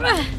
Right.